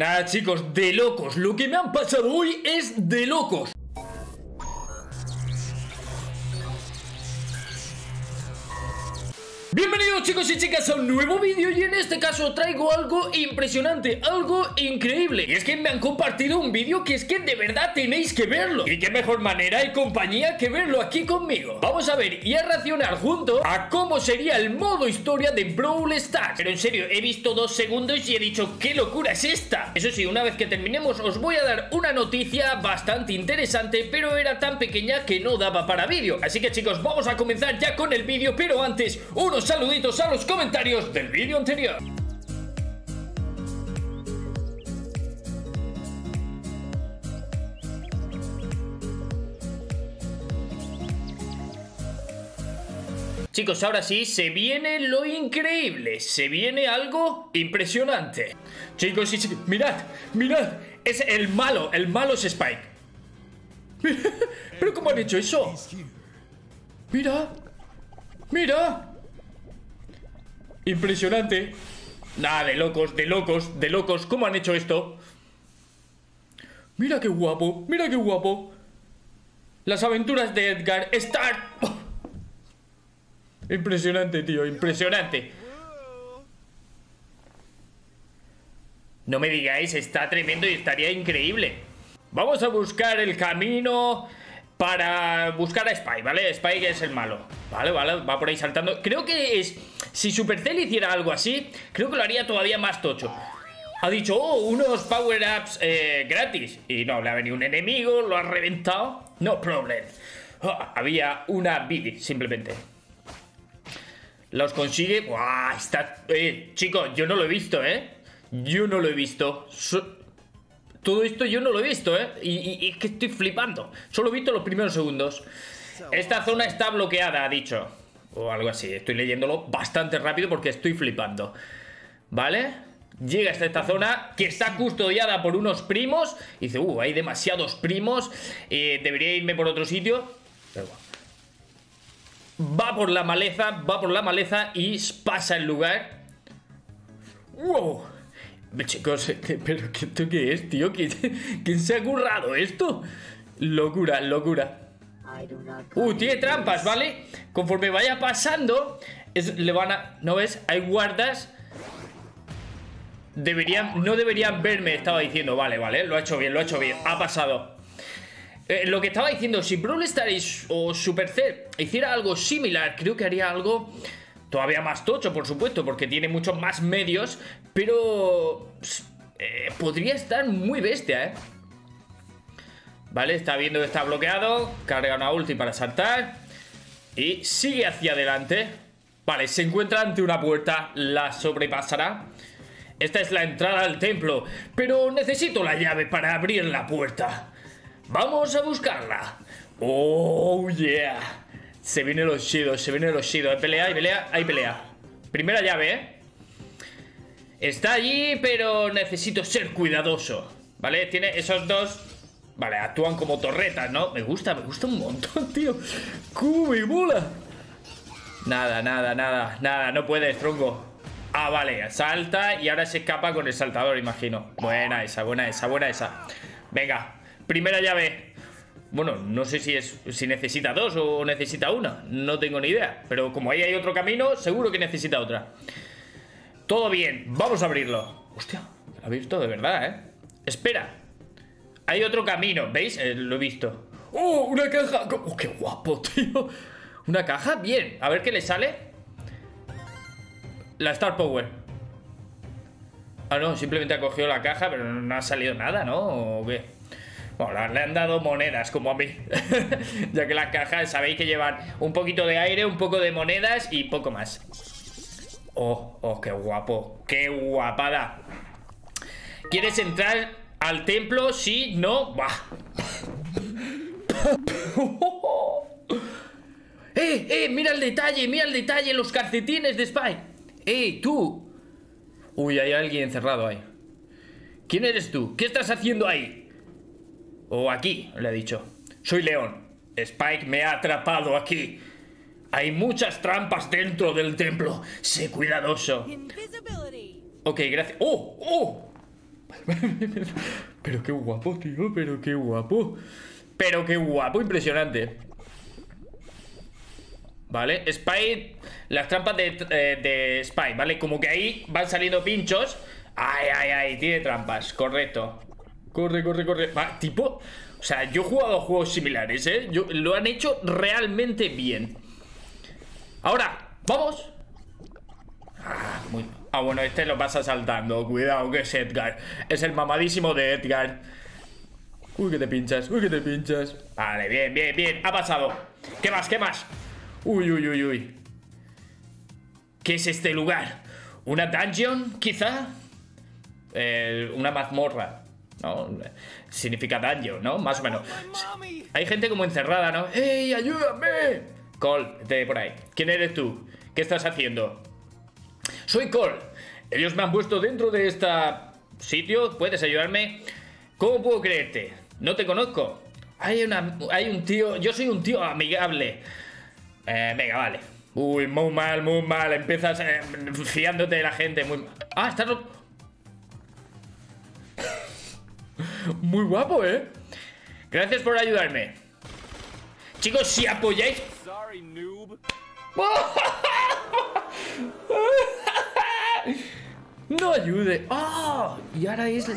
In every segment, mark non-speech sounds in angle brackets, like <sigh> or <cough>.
Nada chicos, de locos. Lo que me han pasado hoy es de locos. Bienvenidos chicos y chicas a un nuevo vídeo y en este caso traigo algo impresionante, algo increíble. Y es que me han compartido un vídeo que es que de verdad tenéis que verlo. Y qué mejor manera y compañía que verlo aquí conmigo. Vamos a ver y a reaccionar junto a cómo sería el modo historia de Brawl Stars. Pero en serio, he visto dos segundos y he dicho ¿qué locura es esta? Eso sí, una vez que terminemos os voy a dar una noticia bastante interesante Pero era tan pequeña que no daba para vídeo. Así que chicos, vamos a comenzar ya con el vídeo Pero antes, unos saluditos a los comentarios del vídeo anterior. Chicos, ahora sí, se viene lo increíble, se viene algo impresionante. Chicos, sí, mirad, mirad, es el malo, el malo es Spike. <laughs> Pero ¿cómo han hecho eso? Mira, mira. Impresionante. Nada, de locos, de locos, de locos. ¿Cómo han hecho esto? Mira qué guapo, mira qué guapo. Las aventuras de Edgar Start. Impresionante, tío, impresionante. No me digáis, está tremendo y estaría increíble. Vamos a buscar el camino para buscar a Spike, ¿vale? Spike es el malo. Vale, vale, va por ahí saltando. Creo que es... Si Supercell hiciera algo así, creo que lo haría todavía más tocho. Ha dicho, oh, unos power-ups eh, gratis. Y no, le ha venido un enemigo, lo ha reventado. No problem. Oh, había una Billy, simplemente. Los consigue. ¡Buah! Está. Eh, chicos, yo no lo he visto, ¿eh? Yo no lo he visto. Todo esto yo no lo he visto, ¿eh? Y, es que estoy flipando. Solo he visto los primeros segundos. Esta zona está bloqueada, ha dicho. O algo así. Estoy leyéndolo bastante rápido porque estoy flipando. ¿Vale? Llega hasta esta zona que está custodiada por unos primos. Y dice, uh, hay demasiados primos. Eh, debería irme por otro sitio. Va por la maleza, va por la maleza y pasa el lugar. ¡Wow! Chicos, ¿pero esto qué es, tío? ¿Quién, <laughs> se ha currado esto? Locura, locura. Uh, tiene trampas, ¿vale? Conforme vaya pasando, le van a... ¿No ves? Hay guardas. Deberían... No deberían verme, estaba diciendo. Vale, vale, lo ha hecho bien, lo ha hecho bien. Ha pasado. Eh, lo que estaba diciendo, si Brawl Stars o Supercell hiciera algo similar, creo que haría algo Todavía más tocho, por supuesto, porque tiene muchos más medios, pero... Eh, podría estar muy bestia, ¿eh? Vale, está viendo que está bloqueado, carga una ulti para saltar y sigue hacia adelante. Vale, se encuentra ante una puerta, la sobrepasará. Esta es la entrada al templo, pero necesito la llave para abrir la puerta. Vamos a buscarla. Oh, yeah. Se vienen los chidos, se vienen los chidos. Hay pelea, hay pelea, hay pelea. Primera llave, ¿eh? Está allí, pero necesito ser cuidadoso. ¿Vale? Tiene esos dos... Vale, actúan como torretas, ¿no? Me gusta, me gusta un montón, <laughs> tío. ¡Cómo me mola! Nada, nada, nada, nada, no puedes, tronco. Ah, vale, salta y ahora se escapa con el saltador, imagino. Buena esa, buena esa, buena esa. Venga, primera llave. Bueno, no sé si es si necesita dos o necesita una, no tengo ni idea. Pero como ahí hay otro camino, seguro que necesita otra. Todo bien, vamos a abrirlo. Hostia, lo he visto de verdad, ¿eh? Espera, hay otro camino, ¿veis? Eh, lo he visto. ¡Oh, una caja! ¡Oh, qué guapo, tío! ¿Una caja? Bien, a ver qué le sale. La Star Power. Ah, no, simplemente ha cogido la caja, pero no ha salido nada, ¿no? ¿O qué? Bueno, le han dado monedas como a mí. <laughs> ya que las cajas sabéis que llevan un poquito de aire, un poco de monedas y poco más. Oh, oh, qué guapo. Qué guapada. ¿Quieres entrar al templo? Sí, no. Bah. <laughs> ¡Eh, eh! Mira el detalle, mira el detalle, los calcetines de Spy. ¡Eh, tú! Uy, hay alguien encerrado ahí. ¿Quién eres tú? ¿Qué estás haciendo ahí? O aquí, le ha dicho. Soy León. Spike me ha atrapado aquí. Hay muchas trampas dentro del templo. Sé cuidadoso. Ok, gracias. ¡Oh! ¡Oh! <laughs> Pero qué guapo, tío, pero qué guapo. Pero qué guapo, impresionante. ¿Vale? Spy, las trampas de, eh, de Spy, ¿vale? Como que ahí van saliendo pinchos. Ay, ay, ay, tiene trampas, correcto. Corre, corre, corre. Tipo, o sea, yo he jugado juegos similares, ¿eh? Yo, lo han hecho realmente bien. Ahora, vamos. Ah, ah, bueno, este lo pasa saltando. Cuidado, que es Edgar. Es el mamadísimo de Edgar. Uy, que te pinchas, uy, que te pinchas. Vale, bien, bien, bien. Ha pasado. ¿Qué más, qué más? Uy, uy, uy, uy. ¿Qué es este lugar? ¿Una dungeon, quizá? Eh, una mazmorra. ¿No? Significa dungeon, ¿no? Más o menos. Hay gente como encerrada, ¿no? ¡Ey, ayúdame! Cole, de por ahí. ¿Quién eres tú? ¿Qué estás haciendo? Soy Cole. Ellos me han puesto dentro de este sitio. ¿Puedes ayudarme? ¿Cómo puedo creerte? No te conozco. Hay, una, hay un tío... Yo soy un tío amigable. Eh, venga, vale. Uy, muy mal, muy mal. Empiezas eh, fiándote de la gente. Muy... Ah, está... muy guapo, ¿eh? Gracias por ayudarme. Chicos, si apoyáis... <laughs> No ayude. ¡Oh! Y ahora es...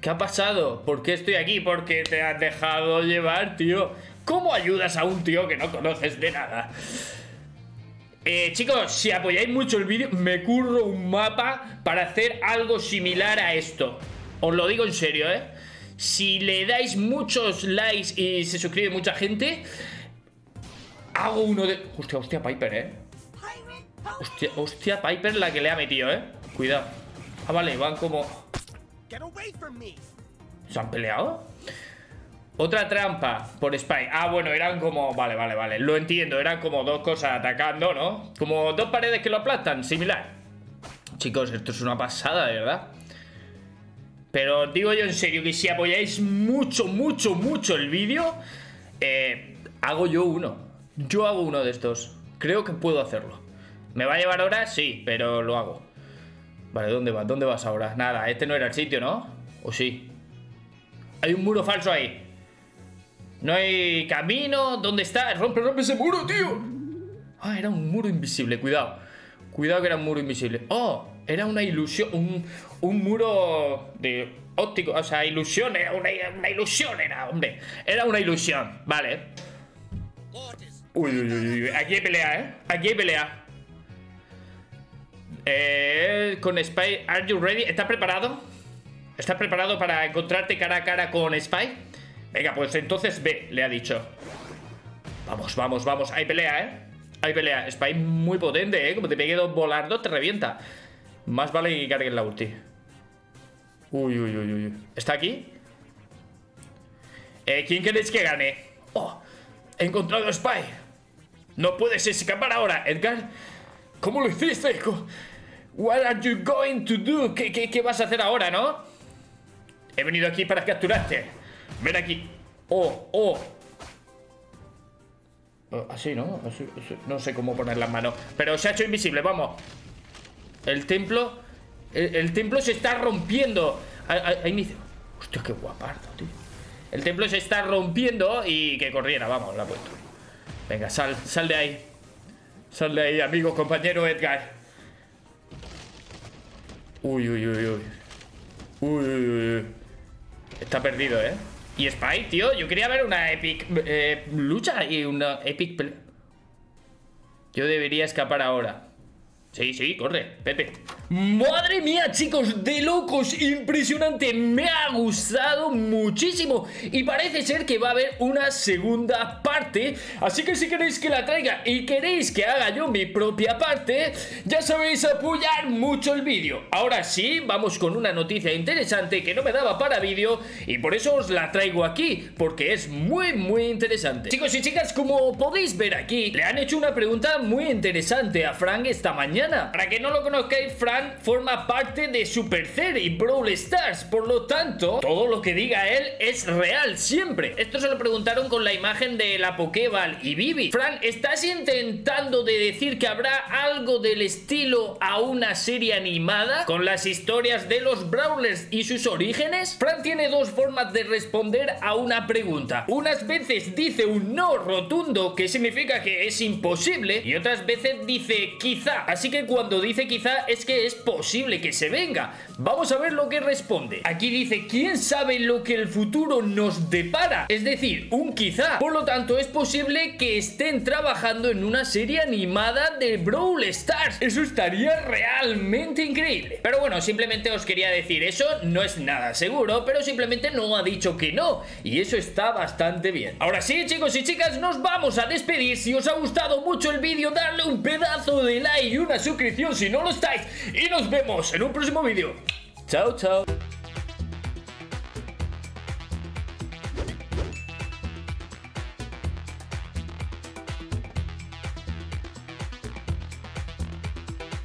¿Qué ha pasado? ¿Por qué estoy aquí? Porque te has dejado llevar, tío. ¿Cómo ayudas a un tío que no conoces de nada? Eh, chicos, si apoyáis mucho el vídeo, me curro un mapa para hacer algo similar a esto. Os lo digo en serio, ¿eh? Si le dais muchos likes y se suscribe mucha gente, hago uno de... Hostia, hostia, Piper, ¿eh? Hostia, hostia, Piper la que le ha metido, ¿eh? Cuidado. Ah, vale, van como... ¿Se han peleado? Otra trampa por Spy. Ah, bueno, eran como... Vale, vale, vale. Lo entiendo. Eran como dos cosas atacando, ¿no? Como dos paredes que lo aplastan. Similar. Chicos, esto es una pasada, de verdad. Pero digo yo en serio que si apoyáis mucho, mucho, mucho el vídeo, eh, hago yo uno. Yo hago uno de estos. Creo que puedo hacerlo. ¿Me va a llevar horas? Sí, pero lo hago. Vale, ¿dónde vas? ¿Dónde vas ahora? Nada, este no era el sitio, ¿no? ¿O sí? Hay un muro falso ahí. No hay camino. ¿Dónde está? Rompe, rompe ese muro, tío. Ah, era un muro invisible. Cuidado. Cuidado que era un muro invisible. Oh, era una ilusión. Un, un muro de óptico. O sea, ilusión. Era una, ilusión, era, hombre. Era una ilusión. Vale. Uy, uy, uy, uy. Aquí hay pelea, ¿eh? Aquí hay pelea. Eh, con Spy, ¿are you ready? ¿Estás preparado? ¿Estás preparado para encontrarte cara a cara con Spy? Venga, pues entonces ve, le ha dicho. Vamos, vamos, vamos. Hay pelea, ¿eh? Hay pelea. Spy muy potente, ¿eh? Como te pegue dos volando, te revienta. Más vale que carguen la ulti. Uy, uy, uy, uy. ¿Está aquí? Eh, ¿Quién queréis que gane? Oh, he encontrado a Spy. No puedes escapar ahora, Edgar. ¿Cómo lo hiciste? What are you going to do? ¿Qué, qué, qué vas a hacer ahora, no? He venido aquí para capturarte. Ven aquí. Oh, oh. oh así, ¿no? Así, así. No sé cómo poner las manos. Pero se ha hecho invisible, vamos. El templo... El, templo se está rompiendo. A, inicio... Hostia, qué guapardo, tío. El templo se está rompiendo y que corriera, vamos, la puesto. Venga, sal, sal de ahí. Sal de ahí, amigo, compañero Edgar. Uy, uy, uy, uy. Uy, uy, uy. Está perdido, ¿eh? Y Spy, tío, yo quería ver una epic eh, lucha y una epic... Yo debería escapar ahora. Sí, sí, corre, Pepe. Madre mía, chicos, de locos Impresionante, me ha gustado muchísimo Y parece ser que va a haber una segunda parte. Así que si queréis que la traiga Y queréis que haga yo mi propia parte Ya sabéis apoyar mucho el vídeo. Ahora sí, vamos con una noticia interesante Que no me daba para vídeo Y por eso os la traigo aquí Porque es muy, muy interesante. Chicos y chicas, como podéis ver aquí Le han hecho una pregunta muy interesante a Frank esta mañana Para que no lo conozcáis, Fran forma parte de Supercell y Brawl Stars, por lo tanto, todo lo que diga él es real siempre. Esto se lo preguntaron con la imagen de la Pokéball y Vivi. Fran, ¿estás intentando de decir que habrá algo del estilo a una serie animada con las historias de los Brawlers y sus orígenes? Fran tiene dos formas de responder a una pregunta. Unas veces dice un no rotundo, que significa que es imposible, y otras veces dice quizá. Que cuando dice quizá es que es posible que se venga. Vamos a ver lo que responde. Aquí dice, ¿quién sabe lo que el futuro nos depara? Es decir, un quizá. Por lo tanto, es posible que estén trabajando en una serie animada de Brawl Stars. Eso estaría realmente increíble. Pero bueno, simplemente os quería decir, eso no es nada seguro, pero simplemente no ha dicho que no. Y eso está bastante bien. Ahora sí, chicos y chicas, nos vamos a despedir. Si os ha gustado mucho el vídeo, darle un pedazo de like y una suscripción si no lo estáis. Y nos vemos en un próximo vídeo. Chao, chao.